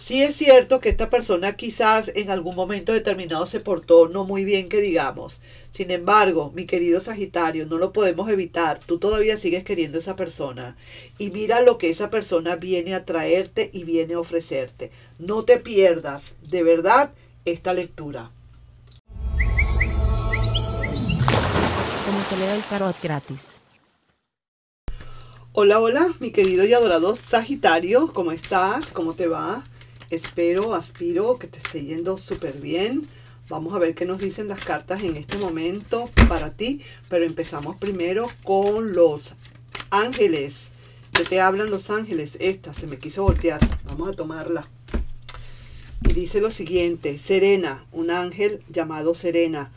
Sí es cierto que esta persona quizás en algún momento determinado se portó no muy bien que digamos. Sin embargo, mi querido Sagitario, no lo podemos evitar. Tú todavía sigues queriendo a esa persona. Y mira lo que esa persona viene a traerte y viene a ofrecerte. No te pierdas, de verdad, esta lectura. Como te leo el tarot gratis. Hola, hola, mi querido y adorado Sagitario, ¿cómo estás? ¿Cómo te va? Espero, aspiro que te esté yendo súper bien. Vamos a ver qué nos dicen las cartas en este momento para ti. Pero empezamos primero con los ángeles. ¿Qué te hablan los ángeles? Esta se me quiso voltear. Vamos a tomarla. Y dice lo siguiente. Serena, un ángel llamado Serena.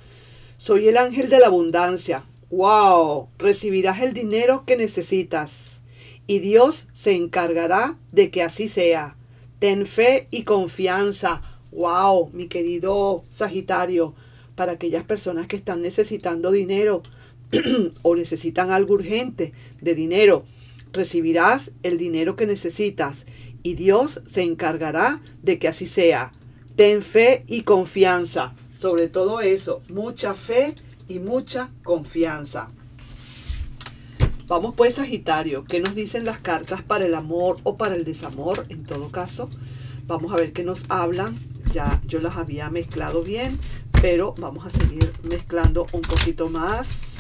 Soy el ángel de la abundancia. ¡Wow! Recibirás el dinero que necesitas. Y Dios se encargará de que así sea. Ten fe y confianza. Wow, mi querido Sagitario, para aquellas personas que están necesitando dinero o necesitan algo urgente de dinero, recibirás el dinero que necesitas y Dios se encargará de que así sea. Ten fe y confianza. Sobre todo eso, mucha fe y mucha confianza. Vamos pues, Sagitario, ¿qué nos dicen las cartas para el amor o para el desamor? En todo caso, vamos a ver qué nos hablan. Ya yo las había mezclado bien, pero vamos a seguir mezclando un poquito más.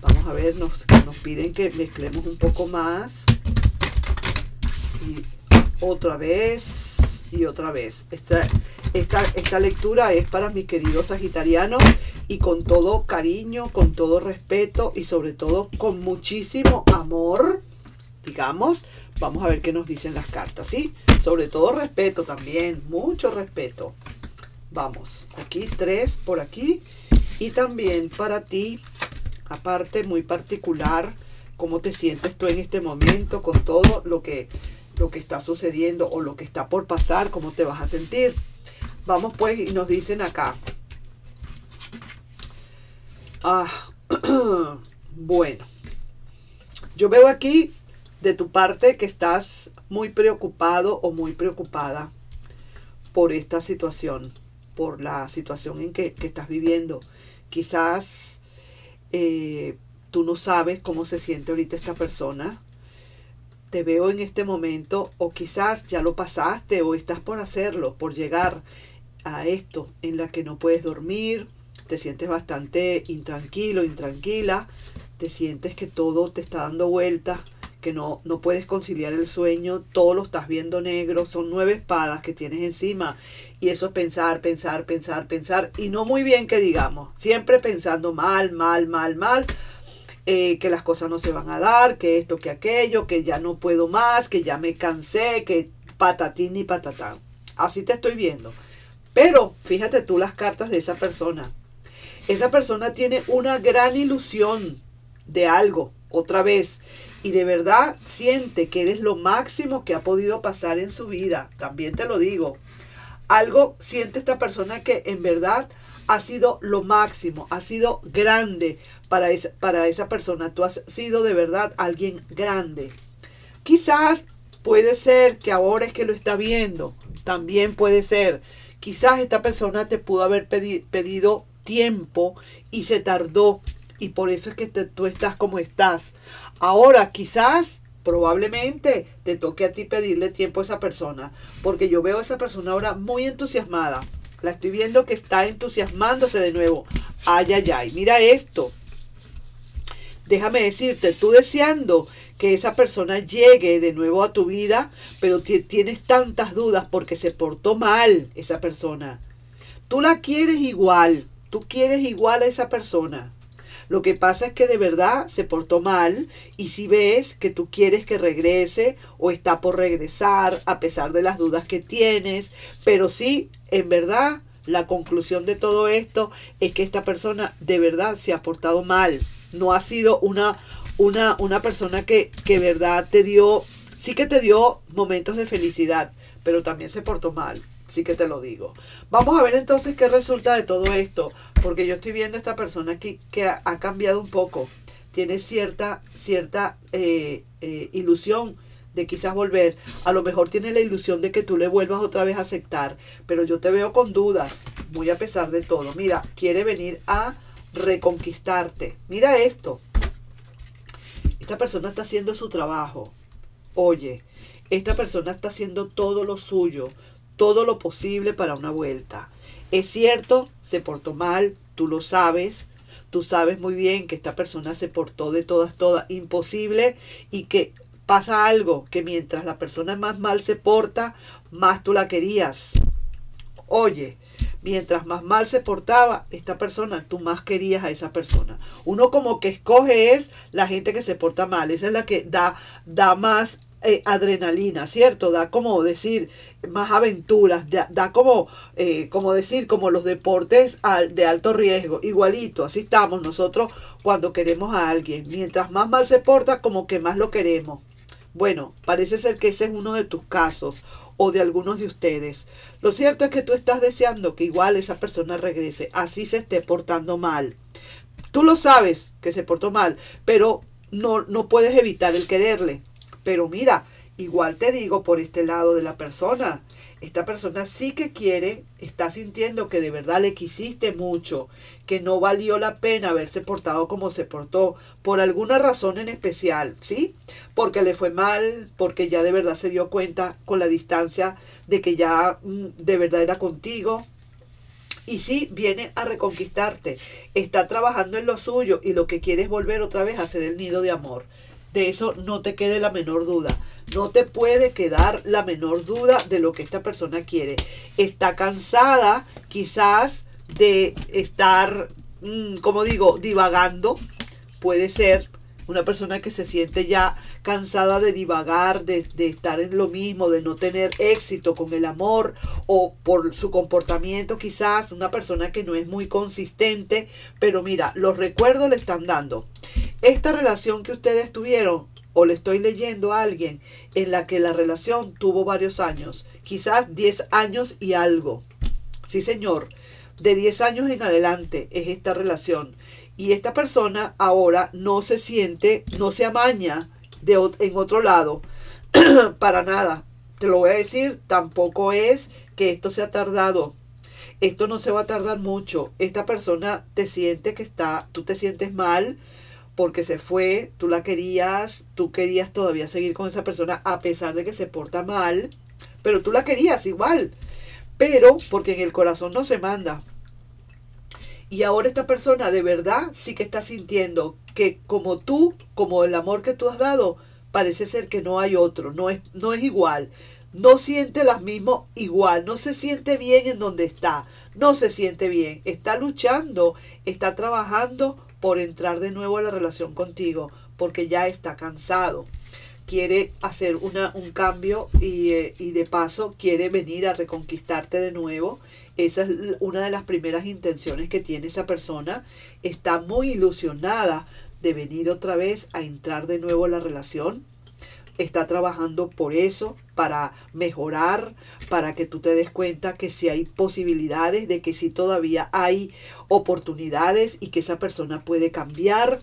Vamos a ver, nos, nos piden que mezclemos un poco más. Y otra vez, y otra vez. Esta, esta, esta lectura es para mis queridos sagitarianos y con todo cariño, con todo respeto y sobre todo con muchísimo amor, digamos, vamos a ver qué nos dicen las cartas, ¿sí? Sobre todo respeto también, mucho respeto. Vamos, aquí tres por aquí y también para ti, aparte muy particular, cómo te sientes tú en este momento con todo lo que, lo que está sucediendo o lo que está por pasar, cómo te vas a sentir. Vamos pues y nos dicen acá, Ah, bueno. Yo veo aquí de tu parte que estás muy preocupado o muy preocupada por esta situación, por la situación en que, estás viviendo. Quizás eh, tú no sabes cómo se siente ahorita esta persona. Te veo en este momento o quizás ya lo pasaste o estás por hacerlo, por llegar a esto en la que no puedes dormir, te sientes bastante intranquilo, intranquila, te sientes que todo te está dando vueltas, que no, no puedes conciliar el sueño, todo lo estás viendo negro, son nueve espadas que tienes encima y eso es pensar, pensar, pensar, pensar y no muy bien que digamos, siempre pensando mal, mal, mal, mal, eh, que las cosas no se van a dar, que esto, que aquello, que ya no puedo más, que ya me cansé, que patatín y patatán. Así te estoy viendo. Pero fíjate tú las cartas de esa persona esa persona tiene una gran ilusión de algo, otra vez, y de verdad siente que eres lo máximo que ha podido pasar en su vida, también te lo digo. Algo siente esta persona que en verdad ha sido lo máximo, ha sido grande para esa, para esa persona. Tú has sido de verdad alguien grande. Quizás puede ser que ahora es que lo está viendo, también puede ser. Quizás esta persona te pudo haber pedido tiempo y se tardó y por eso es que tú estás como estás. Ahora quizás, probablemente, te toque a ti pedirle tiempo a esa persona, porque yo veo a esa persona ahora muy entusiasmada. La estoy viendo que está entusiasmándose de nuevo. Ay, ay, ay, mira esto. Déjame decirte, tú deseando que esa persona llegue de nuevo a tu vida, pero tienes tantas dudas porque se portó mal esa persona. Tú la quieres igual, Tú quieres igual a esa persona. Lo que pasa es que de verdad se portó mal y si ves que tú quieres que regrese o está por regresar a pesar de las dudas que tienes, pero sí, en verdad, la conclusión de todo esto es que esta persona de verdad se ha portado mal. No ha sido una, una, una persona que, que verdad te dio, sí que te dio momentos de felicidad, pero también se portó mal. Sí que te lo digo. Vamos a ver entonces qué resulta de todo esto. Porque yo estoy viendo a esta persona aquí que ha, cambiado un poco. Tiene cierta, cierta eh, eh, ilusión de de quizás volver. A lo mejor tiene la ilusión de que tú le vuelvas otra vez a aceptar, pero yo te veo con dudas, muy a pesar de todo. Mira, quiere venir a reconquistarte. Mira esto. Esta persona está haciendo su trabajo. Oye, esta persona está haciendo todo lo suyo, todo lo posible para una vuelta. Es cierto, se portó mal, tú lo sabes, tú sabes muy bien que esta persona se portó de todas, todas, imposible y que pasa algo, que mientras la persona más mal se porta, más tú la querías. Oye, mientras más mal se portaba esta persona, tú más querías a esa persona. Uno como que escoge es la gente que se porta mal, esa es la que da, da más eh, adrenalina, ¿cierto? Da como decir más aventuras, da, como, eh, como decir, como los deportes de alto riesgo, igualito, así estamos nosotros cuando queremos a alguien. Mientras más mal se porta, como que más lo queremos. Bueno, parece ser que ese es uno de tus casos o de algunos de ustedes. Lo cierto es que tú estás deseando que igual esa persona regrese, así se esté portando mal. Tú lo sabes que se portó mal, pero no, no puedes evitar el quererle. Pero mira, igual te digo por este lado de la persona, esta persona sí que quiere, está sintiendo que de verdad le quisiste mucho, que no valió la pena haberse portado como se portó, por alguna razón en especial, ¿sí? Porque le fue mal, porque ya de verdad se dio cuenta con la distancia de que ya mm, de verdad era contigo. Y sí, viene a reconquistarte, está trabajando en lo suyo y lo que quiere es volver otra vez a ser el nido de amor. De eso no te quede la menor duda. No te puede quedar la menor duda de lo que esta persona quiere. Está cansada quizás de estar, mm, como digo, divagando. Puede ser una persona que se siente ya cansada de divagar, de, de, estar en lo mismo, de no tener éxito con el amor o por su comportamiento quizás, una persona que no es muy consistente, pero mira, los recuerdos le están dando. Esta relación que ustedes tuvieron o le estoy leyendo a alguien en la que la relación tuvo varios años, quizás 10 años y algo. Sí, señor, de 10 años en adelante es esta relación. Y esta persona ahora no se siente, no se amaña de, en otro lado. Para nada. Te lo voy a decir, tampoco es que esto se ha tardado. Esto no se va a tardar mucho. Esta persona te siente que está, tú te sientes mal, porque se fue, tú la querías, tú querías todavía seguir con esa persona a pesar de que se porta mal, pero tú la querías igual, pero porque en el corazón no se manda. Y ahora esta persona de verdad sí que está sintiendo que como tú, como el amor que tú has dado, parece ser que no hay otro, no es, no es igual. No siente las mismas igual, no se siente bien en donde está, no se siente bien, está luchando, está trabajando por entrar de nuevo a la relación contigo, porque ya está cansado. Quiere hacer una, un cambio y, eh, y de paso quiere venir a reconquistarte de nuevo. Esa es una de las primeras intenciones que tiene esa persona. Está muy ilusionada de venir otra vez a entrar de nuevo a la relación está trabajando por eso, para mejorar, para que tú te des cuenta que si hay posibilidades, de que si todavía hay oportunidades y que esa persona puede cambiar.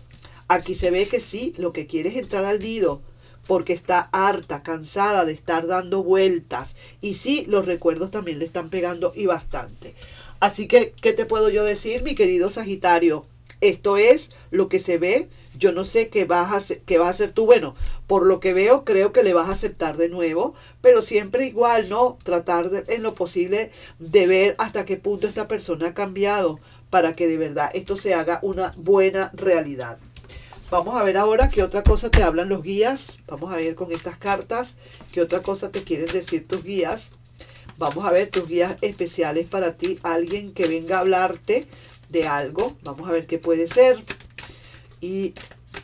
Aquí se ve que sí, lo que quiere es entrar al nido, porque está harta, cansada de estar dando vueltas. Y sí, los recuerdos también le están pegando y bastante. Así que, ¿qué te puedo yo decir, mi querido Sagitario? Esto es lo que se ve yo no sé qué vas, a hacer, qué vas a hacer tú. Bueno, por lo que veo, creo que le vas a aceptar de nuevo, pero siempre igual, ¿no? Tratar en lo posible de ver hasta qué punto esta persona ha cambiado para que de verdad esto se haga una buena realidad. Vamos a ver ahora qué otra cosa te hablan los guías. Vamos a ver con estas cartas qué otra cosa te quieren decir tus guías. Vamos a ver tus guías especiales para ti. Alguien que venga a hablarte de algo. Vamos a ver qué puede ser y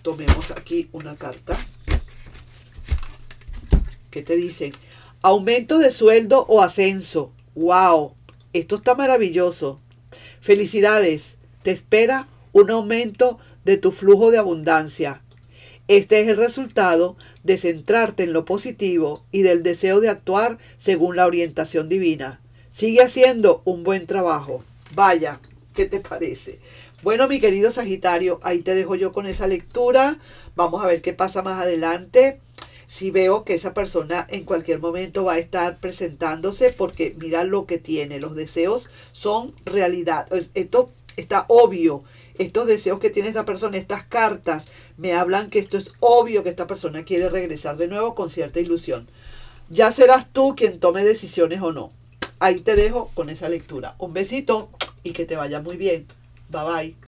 tomemos aquí una carta que te dice aumento de sueldo o ascenso. ¡Wow! Esto está maravilloso. Felicidades. Te espera un aumento de tu flujo de abundancia. Este es el resultado de centrarte en lo positivo y del deseo de actuar según la orientación divina. Sigue haciendo un buen trabajo. Vaya, ¿qué te parece? Bueno, mi querido Sagitario, ahí te dejo yo con esa lectura. Vamos a ver qué pasa más adelante. si veo que esa persona en cualquier momento va a estar presentándose porque mira lo que tiene, los deseos son realidad. Esto está obvio. Estos deseos que tiene esta persona, estas cartas, me hablan que esto es obvio que esta persona quiere regresar de nuevo con cierta ilusión. Ya serás tú quien tome decisiones o no. Ahí te dejo con esa lectura. Un besito y que te vaya muy bien. Bye bye.